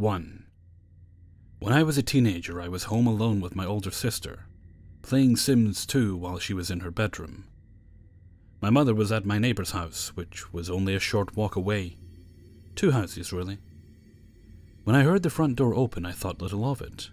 1. When I was a teenager, I was home alone with my older sister, playing Sims 2 while she was in her bedroom. My mother was at my neighbor's house, which was only a short walk away. Two houses, really. When I heard the front door open, I thought little of it,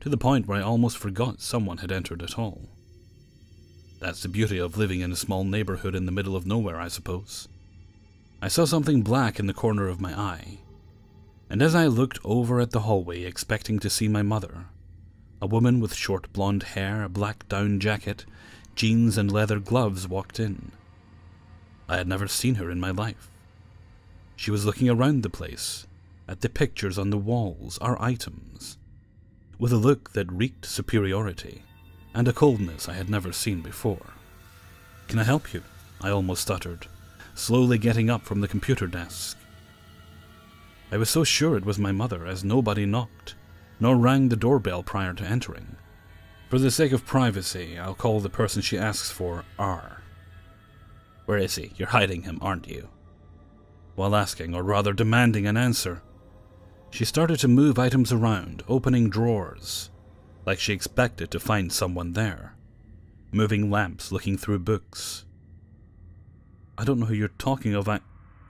to the point where I almost forgot someone had entered at all. That's the beauty of living in a small neighborhood in the middle of nowhere, I suppose. I saw something black in the corner of my eye, and as I looked over at the hallway expecting to see my mother, a woman with short blonde hair, a black down jacket, jeans, and leather gloves walked in. I had never seen her in my life. She was looking around the place, at the pictures on the walls, our items, with a look that reeked superiority and a coldness I had never seen before. Can I help you? I almost stuttered, slowly getting up from the computer desk. I was so sure it was my mother, as nobody knocked, nor rang the doorbell prior to entering. For the sake of privacy, I'll call the person she asks for R. Where is he? You're hiding him, aren't you? While asking, or rather demanding, an answer, she started to move items around, opening drawers, like she expected to find someone there, moving lamps, looking through books. I don't know who you're talking of. I,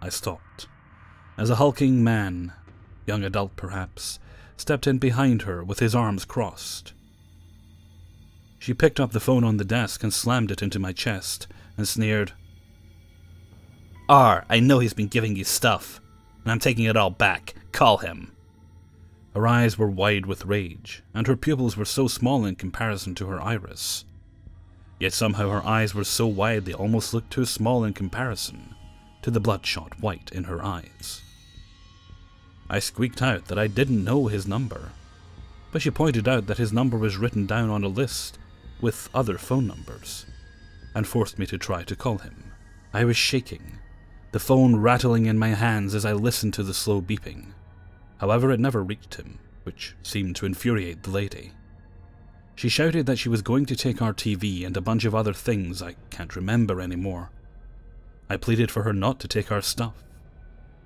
I stopped. As a hulking man, young adult perhaps, stepped in behind her with his arms crossed. She picked up the phone on the desk and slammed it into my chest and sneered, R, I know he's been giving you stuff, and I'm taking it all back. Call him. Her eyes were wide with rage, and her pupils were so small in comparison to her iris. Yet somehow her eyes were so wide they almost looked too small in comparison to the bloodshot white in her eyes. I squeaked out that I didn't know his number, but she pointed out that his number was written down on a list with other phone numbers, and forced me to try to call him. I was shaking, the phone rattling in my hands as I listened to the slow beeping. However, it never reached him, which seemed to infuriate the lady. She shouted that she was going to take our TV and a bunch of other things I can't remember anymore. I pleaded for her not to take our stuff,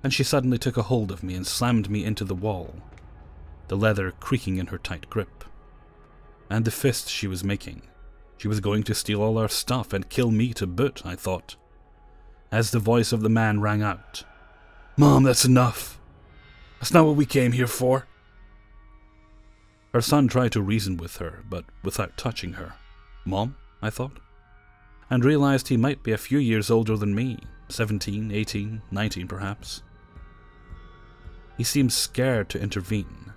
and she suddenly took a hold of me and slammed me into the wall, the leather creaking in her tight grip. And the fist she was making. She was going to steal all our stuff and kill me to boot, I thought. As the voice of the man rang out, Mom, that's enough. That's not what we came here for. Her son tried to reason with her, but without touching her. Mom, I thought, and realized he might be a few years older than me 17, 18, 19 perhaps. He seemed scared to intervene.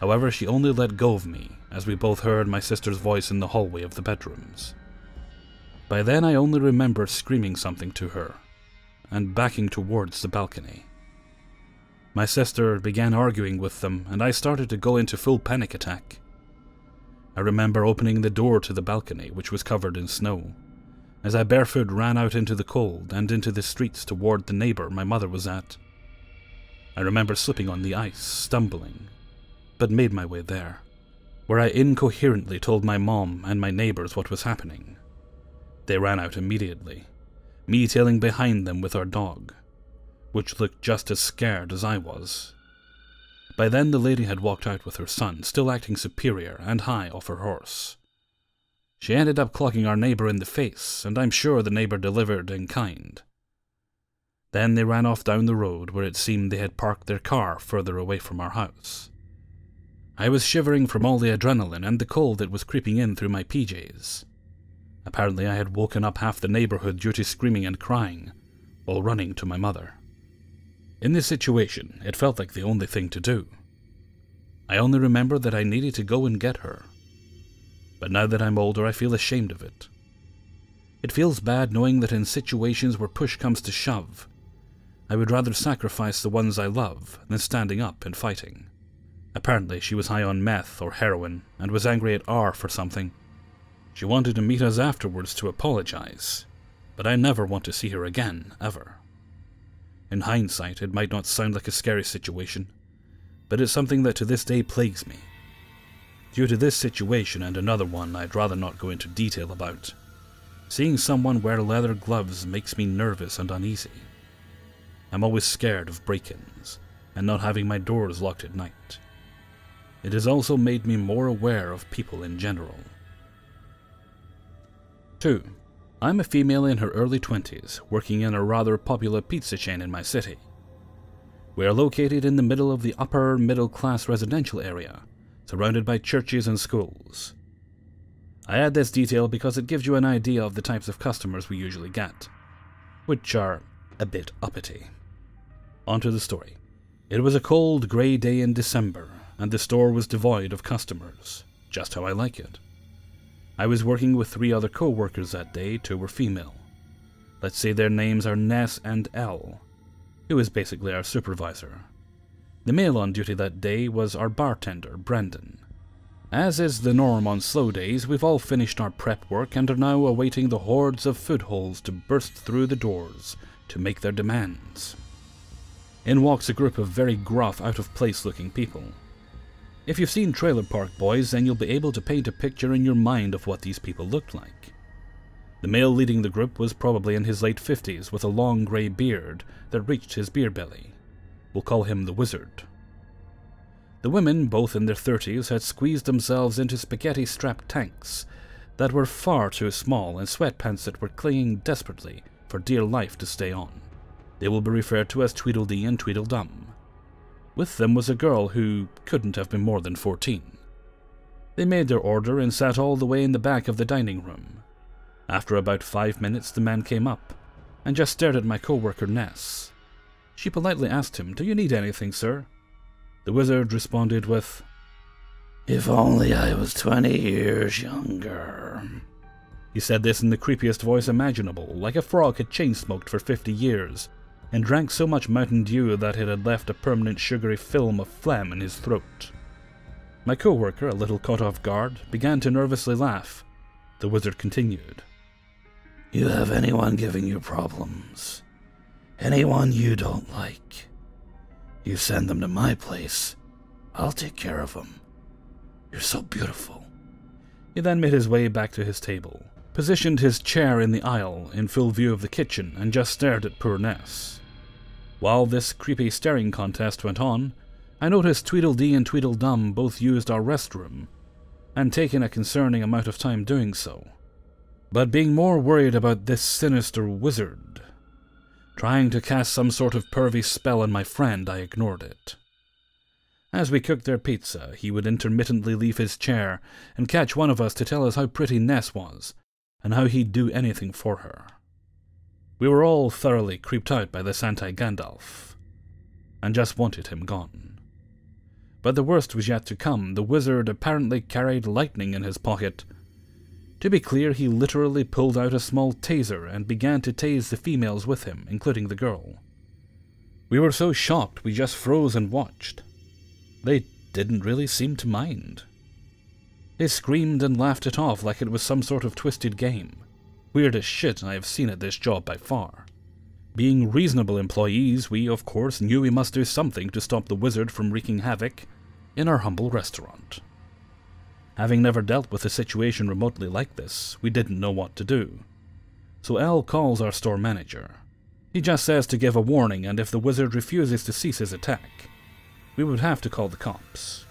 However, she only let go of me as we both heard my sister's voice in the hallway of the bedrooms. By then, I only remember screaming something to her and backing towards the balcony. My sister began arguing with them, and I started to go into full panic attack. I remember opening the door to the balcony, which was covered in snow, as I barefoot ran out into the cold and into the streets toward the neighbor my mother was at. I remember slipping on the ice, stumbling, but made my way there, where I incoherently told my mom and my neighbors what was happening. They ran out immediately, me tailing behind them with our dog which looked just as scared as I was. By then the lady had walked out with her son, still acting superior and high off her horse. She ended up clocking our neighbor in the face, and I'm sure the neighbor delivered in kind. Then they ran off down the road where it seemed they had parked their car further away from our house. I was shivering from all the adrenaline and the cold that was creeping in through my PJs. Apparently, I had woken up half the neighborhood due to screaming and crying, while running to my mother. In this situation, it felt like the only thing to do. I only remember that I needed to go and get her. But now that I'm older, I feel ashamed of it. It feels bad knowing that in situations where push comes to shove, I would rather sacrifice the ones I love than standing up and fighting. Apparently, she was high on meth or heroin and was angry at R for something. She wanted to meet us afterwards to apologize, but I never want to see her again, ever. In hindsight, it might not sound like a scary situation, but it's something that to this day plagues me. Due to this situation and another one I'd rather not go into detail about, seeing someone wear leather gloves makes me nervous and uneasy. I'm always scared of break ins, and not having my doors locked at night. It has also made me more aware of people in general. 2. I'm a female in her early 20s, working in a rather popular pizza chain in my city. We are located in the middle of the upper middle class residential area, surrounded by churches and schools. I add this detail because it gives you an idea of the types of customers we usually get, which are a bit uppity. On to the story. It was a cold, grey day in December, and the store was devoid of customers, just how I like it. I was working with three other co workers that day, two were female. Let's say their names are Ness and Elle, who is basically our supervisor. The male on duty that day was our bartender, Brendan. As is the norm on slow days, we've all finished our prep work and are now awaiting the hordes of footholes to burst through the doors to make their demands. In walks a group of very gruff, out of place looking people. If you've seen Trailer Park Boys, then you'll be able to paint a picture in your mind of what these people looked like. The male leading the group was probably in his late 50s with a long grey beard that reached his beer belly. We'll call him the Wizard. The women, both in their 30s, had squeezed themselves into spaghetti strapped tanks that were far too small and sweatpants that were clinging desperately for dear life to stay on. They will be referred to as Tweedledee and Tweedledum. With them was a girl who couldn't have been more than 14. They made their order and sat all the way in the back of the dining room. After about five minutes, the man came up and just stared at my co-worker Ness. She politely asked him, Do you need anything, sir? The wizard responded with, If only I was 20 years younger. He said this in the creepiest voice imaginable, like a frog had chain smoked for 50 years, and drank so much Mountain Dew that it had left a permanent sugary film of phlegm in his throat. My co-worker, a little caught off guard, began to nervously laugh. The wizard continued. You have anyone giving you problems? Anyone you don't like? You send them to my place. I'll take care of them. You're so beautiful. He then made his way back to his table, positioned his chair in the aisle in full view of the kitchen, and just stared at poor Ness. While this creepy staring contest went on, I noticed Tweedledee and Tweedledum both used our restroom, and taken a concerning amount of time doing so. But being more worried about this sinister wizard, trying to cast some sort of pervy spell on my friend, I ignored it. As we cooked their pizza, he would intermittently leave his chair and catch one of us to tell us how pretty Ness was, and how he'd do anything for her. We were all thoroughly creeped out by this anti Gandalf, and just wanted him gone. But the worst was yet to come. The wizard apparently carried lightning in his pocket. To be clear, he literally pulled out a small taser and began to tase the females with him, including the girl. We were so shocked we just froze and watched. They didn't really seem to mind. They screamed and laughed it off like it was some sort of twisted game. Weirdest shit I have seen at this job by far. Being reasonable employees, we of course knew we must do something to stop the wizard from wreaking havoc in our humble restaurant. Having never dealt with a situation remotely like this, we didn't know what to do. So Elle calls our store manager. He just says to give a warning, and if the wizard refuses to cease his attack, we would have to call the cops.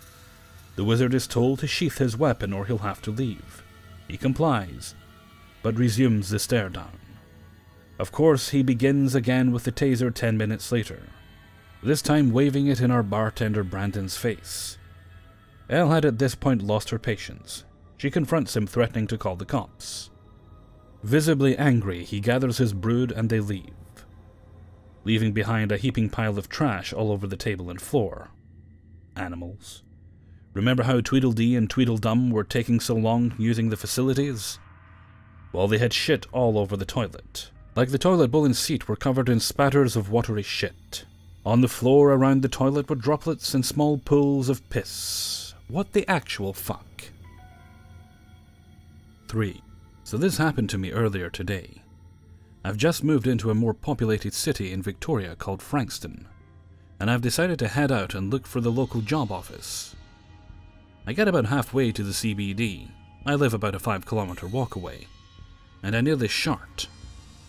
The wizard is told to sheath his weapon or he'll have to leave. He complies, but resumes the stare down. Of course, he begins again with the taser ten minutes later, this time waving it in our bartender Brandon's face. Elle had at this point lost her patience. She confronts him, threatening to call the cops. Visibly angry, he gathers his brood and they leave, leaving behind a heaping pile of trash all over the table and floor. Animals. Remember how Tweedledee and Tweedledum were taking so long using the facilities? While they had shit all over the toilet. Like the toilet bowl and seat were covered in spatters of watery shit. On the floor around the toilet were droplets and small pools of piss. What the actual fuck? 3. So this happened to me earlier today. I've just moved into a more populated city in Victoria called Frankston, and I've decided to head out and look for the local job office. I get about halfway to the CBD. I live about a 5 kilometer walk away and I nearly shot.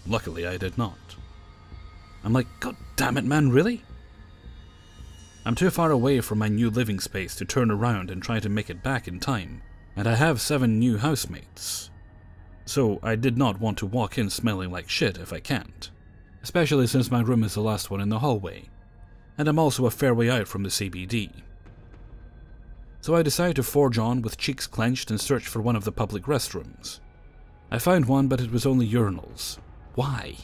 Luckily, I did not. I'm like, God damn it, man, really? I'm too far away from my new living space to turn around and try to make it back in time, and I have seven new housemates. So I did not want to walk in smelling like shit if I can't, especially since my room is the last one in the hallway, and I'm also a fair way out from the CBD. So I decided to forge on with cheeks clenched and search for one of the public restrooms. I found one, but it was only urinals. Why?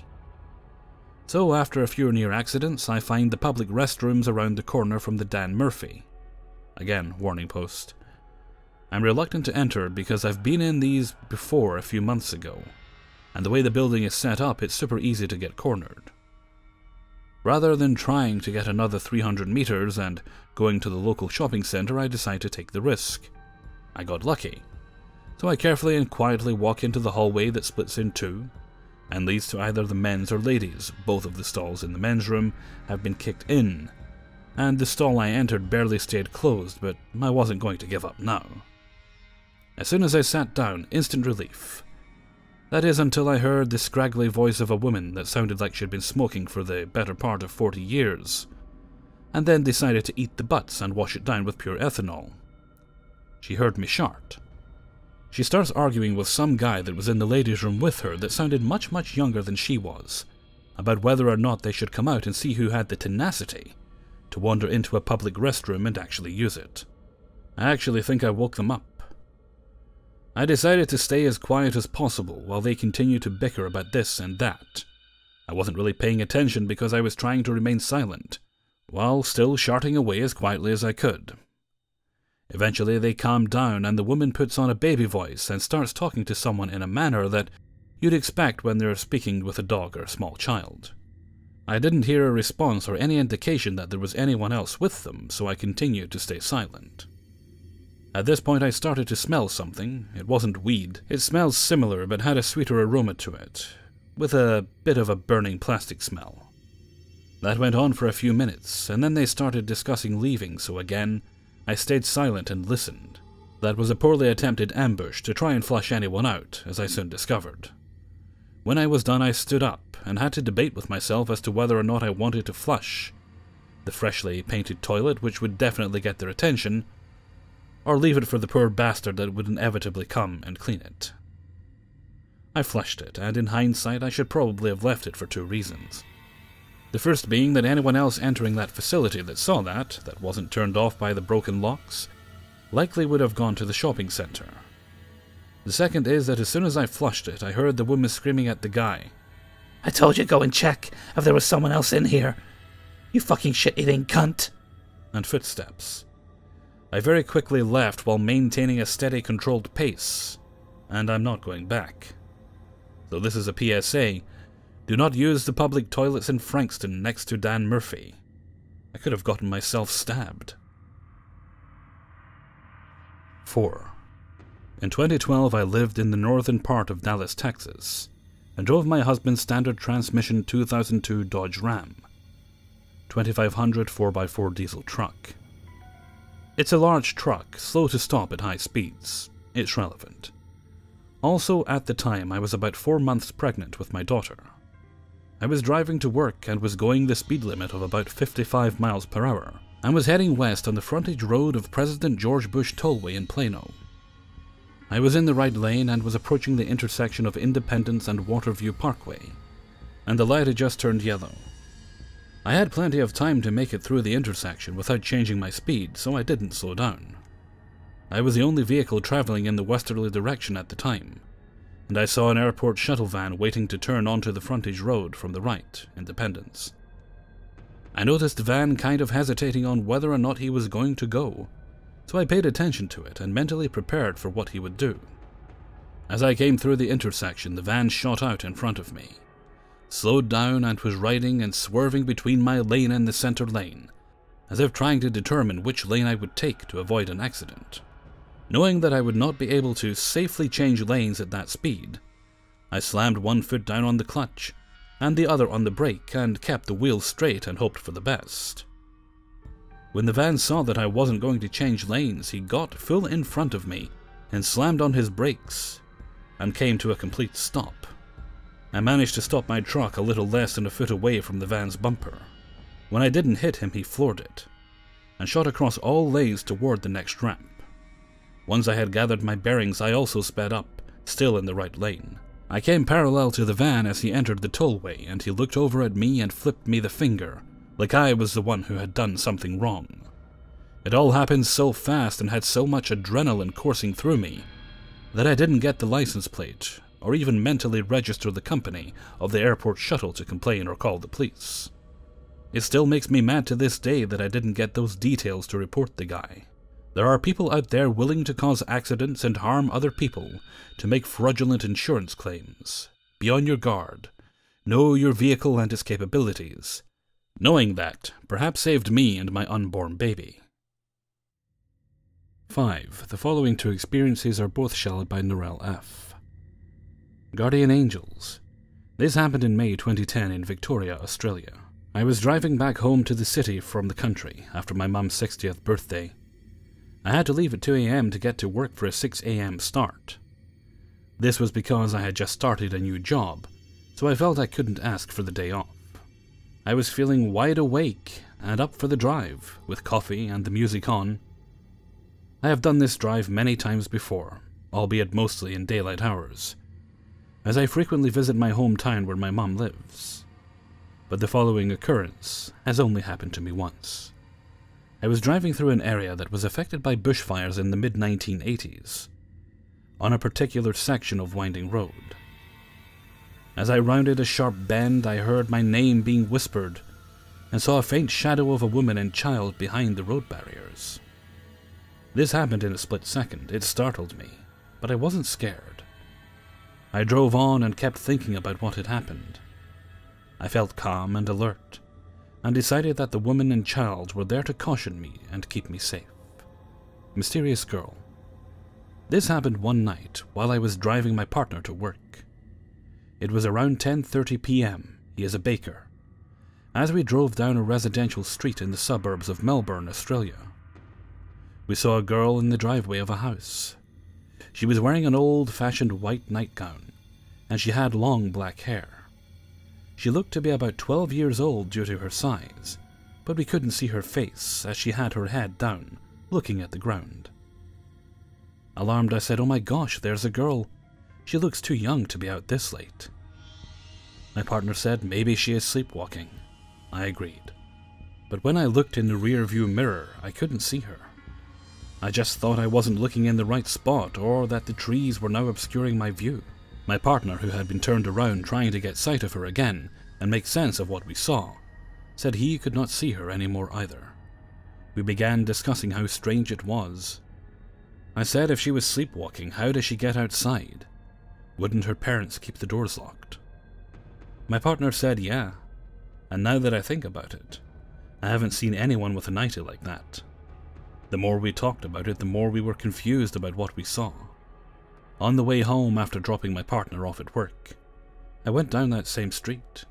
So, after a few near accidents, I find the public restrooms around the corner from the Dan Murphy. Again, warning post. I'm reluctant to enter because I've been in these before a few months ago, and the way the building is set up, it's super easy to get cornered. Rather than trying to get another 300 meters and going to the local shopping center, I decide to take the risk. I got lucky. So I carefully and quietly walk into the hallway that splits in two, and leads to either the men's or ladies. Both of the stalls in the men's room have been kicked in, and the stall I entered barely stayed closed, but I wasn't going to give up now. As soon as I sat down, instant relief. That is until I heard the scraggly voice of a woman that sounded like she'd been smoking for the better part of 40 years, and then decided to eat the butts and wash it down with pure ethanol. She heard me shart. She starts arguing with some guy that was in the ladies' room with her that sounded much, much younger than she was, about whether or not they should come out and see who had the tenacity to wander into a public restroom and actually use it. I actually think I woke them up. I decided to stay as quiet as possible while they continued to bicker about this and that. I wasn't really paying attention because I was trying to remain silent, while still sharting away as quietly as I could. Eventually, they calm down, and the woman puts on a baby voice and starts talking to someone in a manner that you'd expect when they're speaking with a dog or a small child. I didn't hear a response or any indication that there was anyone else with them, so I continued to stay silent. At this point, I started to smell something. It wasn't weed. It smelled similar, but had a sweeter aroma to it, with a bit of a burning plastic smell. That went on for a few minutes, and then they started discussing leaving, so again, I stayed silent and listened. That was a poorly attempted ambush to try and flush anyone out, as I soon discovered. When I was done, I stood up and had to debate with myself as to whether or not I wanted to flush the freshly painted toilet, which would definitely get their attention, or leave it for the poor bastard that would inevitably come and clean it. I flushed it, and in hindsight, I should probably have left it for two reasons. The first being that anyone else entering that facility that saw that, that wasn't turned off by the broken locks, likely would have gone to the shopping center. The second is that as soon as I flushed it, I heard the woman screaming at the guy. I told you go and check if there was someone else in here. You fucking shit-eating cunt. And footsteps. I very quickly left while maintaining a steady, controlled pace, and I'm not going back. So this is a PSA do not use the public toilets in Frankston next to Dan Murphy. I could have gotten myself stabbed. 4. In 2012, I lived in the northern part of Dallas, Texas, and drove my husband's standard transmission 2002 Dodge Ram, 2500 4x4 diesel truck. It's a large truck, slow to stop at high speeds. It's relevant. Also, at the time, I was about four months pregnant with my daughter. I was driving to work and was going the speed limit of about 55 miles per hour, and was heading west on the frontage road of President George Bush Tollway in Plano. I was in the right lane and was approaching the intersection of Independence and Waterview Parkway, and the light had just turned yellow. I had plenty of time to make it through the intersection without changing my speed, so I didn't slow down. I was the only vehicle traveling in the westerly direction at the time, and I saw an airport shuttle van waiting to turn onto the frontage road from the right, Independence. I noticed van kind of hesitating on whether or not he was going to go, so I paid attention to it and mentally prepared for what he would do. As I came through the intersection, the van shot out in front of me, slowed down and was riding and swerving between my lane and the center lane, as if trying to determine which lane I would take to avoid an accident. Knowing that I would not be able to safely change lanes at that speed, I slammed one foot down on the clutch and the other on the brake and kept the wheel straight and hoped for the best. When the van saw that I wasn't going to change lanes, he got full in front of me and slammed on his brakes and came to a complete stop. I managed to stop my truck a little less than a foot away from the van's bumper. When I didn't hit him, he floored it. and shot across all lanes toward the next ramp. Once I had gathered my bearings, I also sped up, still in the right lane. I came parallel to the van as he entered the tollway, and he looked over at me and flipped me the finger, like I was the one who had done something wrong. It all happened so fast and had so much adrenaline coursing through me that I didn't get the license plate, or even mentally register the company of the airport shuttle to complain or call the police. It still makes me mad to this day that I didn't get those details to report the guy. There are people out there willing to cause accidents and harm other people to make fraudulent insurance claims. Be on your guard. Know your vehicle and its capabilities. Knowing that perhaps saved me and my unborn baby. 5. The following two experiences are both shelled by Narelle F. Guardian Angels. This happened in May 2010 in Victoria, Australia. I was driving back home to the city from the country after my mum's 60th birthday I had to leave at 2 am to get to work for a 6 am start. This was because I had just started a new job, so I felt I couldn't ask for the day off. I was feeling wide awake and up for the drive, with coffee and the music on. I have done this drive many times before, albeit mostly in daylight hours, as I frequently visit my hometown where my mum lives. But the following occurrence has only happened to me once. I was driving through an area that was affected by bushfires in the mid 1980s, on a particular section of winding road. As I rounded a sharp bend, I heard my name being whispered and saw a faint shadow of a woman and child behind the road barriers. This happened in a split second. It startled me, but I wasn't scared. I drove on and kept thinking about what had happened. I felt calm and alert and decided that the woman and child were there to caution me and keep me safe. Mysterious Girl. This happened one night while I was driving my partner to work. It was around 10:30 p.m. He is a baker. As we drove down a residential street in the suburbs of Melbourne, Australia, we saw a girl in the driveway of a house. She was wearing an old-fashioned white nightgown, and she had long black hair. She looked to be about 12 years old due to her size, but we couldn't see her face as she had her head down, looking at the ground. Alarmed, I said, Oh my gosh, there's a girl. She looks too young to be out this late. My partner said maybe she is sleepwalking. I agreed. But when I looked in the rear view mirror, I couldn't see her. I just thought I wasn't looking in the right spot or that the trees were now obscuring my view. My partner, who had been turned around trying to get sight of her again and make sense of what we saw, said he could not see her any more either. We began discussing how strange it was. I said if she was sleepwalking, how does she get outside? Wouldn't her parents keep the doors locked? My partner said yeah, and now that I think about it, I haven't seen anyone with a nightie like that. The more we talked about it, the more we were confused about what we saw. On the way home after dropping my partner off at work, I went down that same street.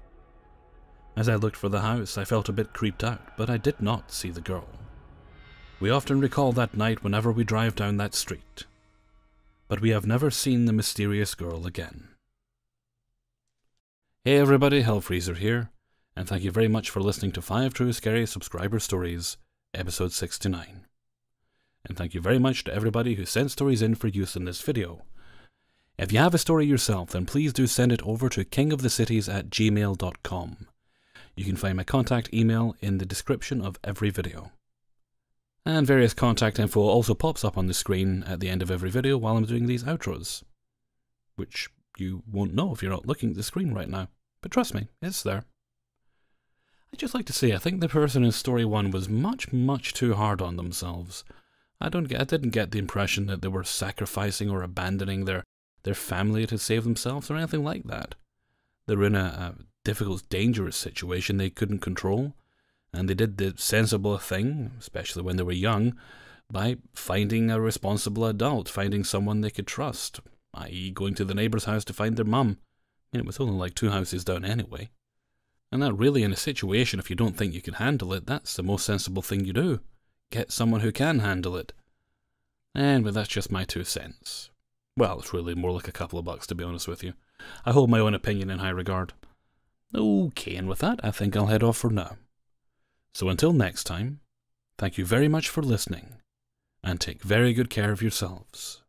As I looked for the house, I felt a bit creeped out, but I did not see the girl. We often recall that night whenever we drive down that street, but we have never seen the mysterious girl again. Hey everybody, Hellfreezer here, and thank you very much for listening to 5 True Scary Subscriber Stories, episode 69. And thank you very much to everybody who sent stories in for use in this video. If you have a story yourself, then please do send it over to kingofthecities at gmail.com. You can find my contact email in the description of every video. And various contact info also pops up on the screen at the end of every video while I'm doing these outros. Which you won't know if you're not looking at the screen right now. But trust me, it's there. I'd just like to say I think the person in story one was much, much too hard on themselves. I don't get I didn't get the impression that they were sacrificing or abandoning their their family to save themselves or anything like that. They were in a, a difficult, dangerous situation they couldn't control, and they did the sensible thing, especially when they were young, by finding a responsible adult, finding someone they could trust, i.e., going to the neighbour's house to find their mum. I mean, it was only like two houses down anyway. And that really, in a situation, if you don't think you can handle it, that's the most sensible thing you do. Get someone who can handle it. And but that's just my two cents. Well, it's really more like a couple of bucks, to be honest with you. I hold my own opinion in high regard. Okay, and with that, I think I'll head off for now. So until next time, Thank you very much for listening, and take very good care of yourselves.